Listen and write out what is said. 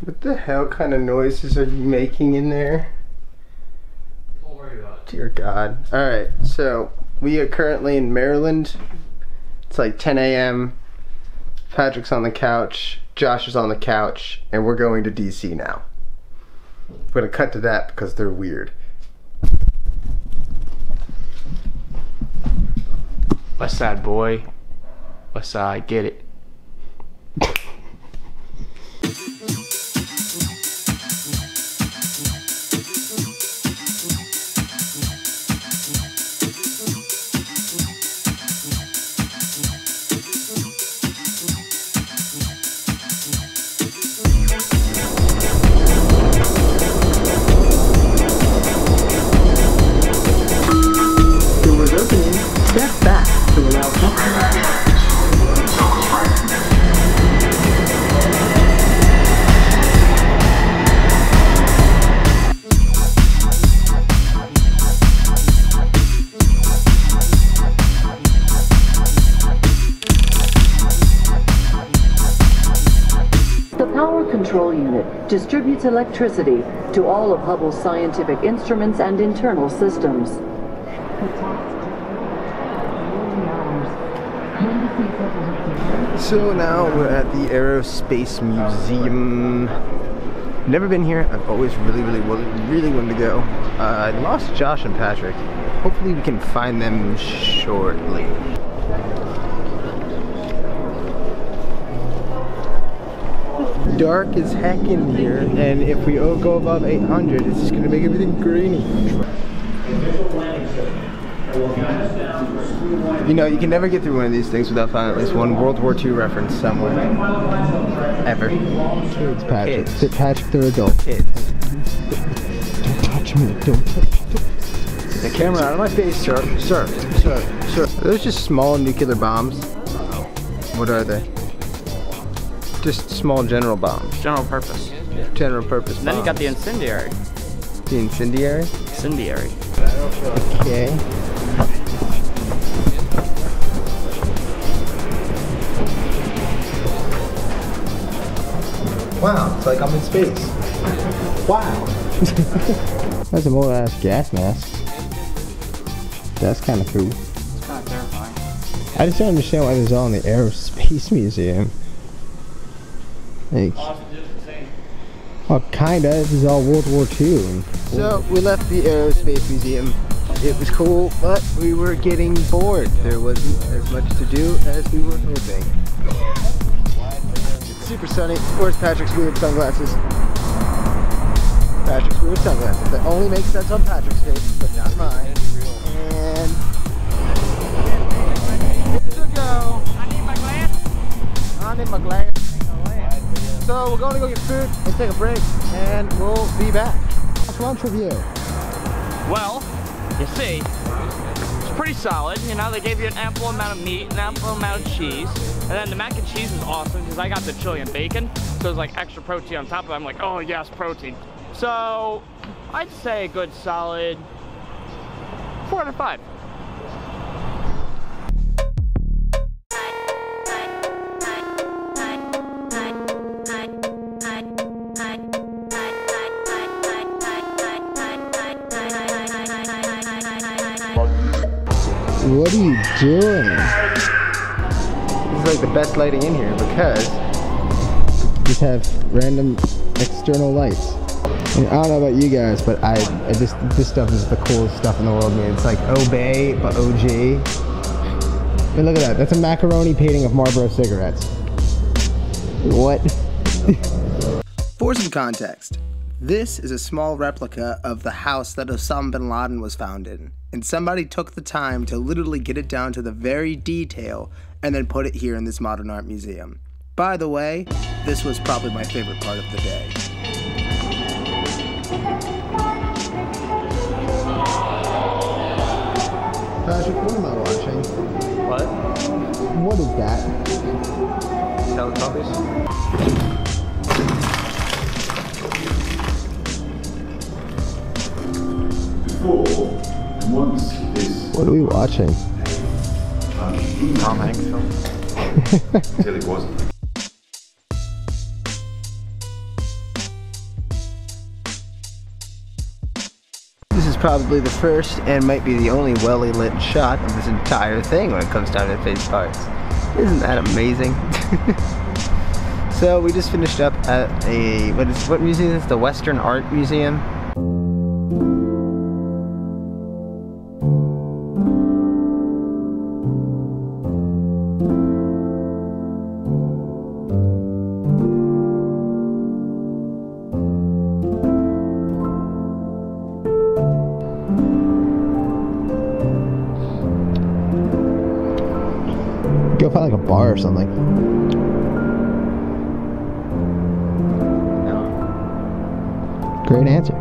What the hell kind of noises are you making in there? Don't worry about it. Dear God. Alright, so we are currently in Maryland. It's like 10 a.m. Patrick's on the couch, Josh is on the couch, and we're going to DC now. We're gonna cut to that because they're weird. West Side boy. West Side, get it. Control Unit distributes electricity to all of Hubble's scientific instruments and internal systems. So now we're at the Aerospace Museum. Never been here. I've always really, really, really, wanted to go. Uh, I lost Josh and Patrick. Hopefully we can find them shortly. Dark as heck in here, and if we go above 800, it's just gonna make everything grainy. You know, you can never get through one of these things without finding at least one World War II reference somewhere. Ever. Kids, Patrick. Kids. Patrick, they're adult. Kids. Don't touch me. Don't touch The camera out of my face, sir. Sir. Sir. Sir. Are those just small nuclear bombs? What are they? Just small general bombs. General purpose. General purpose And then you got the incendiary. the incendiary. Incendiary. Okay. Wow, it's like I'm in space. Wow. That's a old ass gas mask. That's kind of cool. It's kind of terrifying. I just don't understand why this is all in the Aerospace Museum. Like, well, kinda. This is all World War II. So we left the Aerospace Museum. It was cool, but we were getting bored. There wasn't as much to do as we were hoping. Super sunny. Where's Patrick's weird sunglasses? Patrick's weird sunglasses. That only makes sense on Patrick's face, but not mine. And Good to go. I need my glass. I need my glass. So we're going to go get food and take a break, and we'll be back. What's lunch review? Well, you see, it's pretty solid. You know, they gave you an ample amount of meat, an ample amount of cheese. And then the mac and cheese was awesome because I got the chili and bacon. So it was like extra protein on top of it. I'm like, oh yes, protein. So I'd say a good solid four out of five. What are you doing? This is like the best lighting in here because just have random external lights. And I don't know about you guys, but I, I just this stuff is the coolest stuff in the world, man. It's like Obey but OG. And look at that. That's a macaroni painting of Marlboro cigarettes. What? For some context, this is a small replica of the house that Osama bin Laden was found in, and somebody took the time to literally get it down to the very detail and then put it here in this modern art museum. By the way, this was probably my favorite part of the day. Patrick, what am I watching? What? What is that? Teletubbies? What are we watching? Tom Hanks film. Until wasn't. This is probably the first and might be the only welly lit shot of this entire thing when it comes down to face parts. Isn't that amazing? so we just finished up at a, what is, what museum is this? The Western Art Museum? Go find like a bar or something. Great answer.